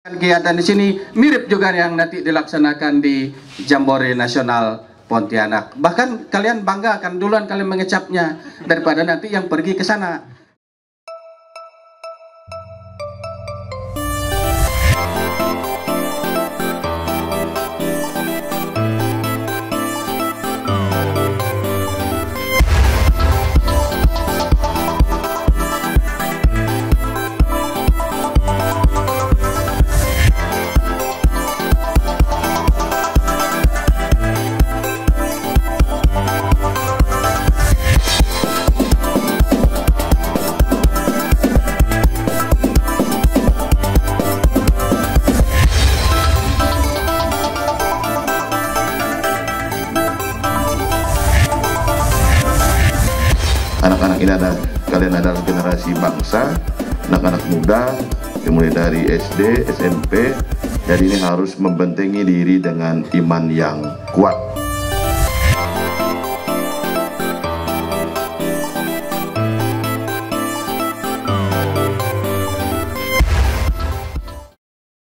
Kegiatan di sini mirip juga yang nanti dilaksanakan di Jambore Nasional Pontianak. Bahkan kalian bangga kan duluan kalian mengecapnya daripada nanti yang pergi ke sana. Anak-anak ini adalah kalian adalah generasi bangsa anak-anak muda dimulai dari SD, SMP jadi ini harus membentengi diri dengan iman yang kuat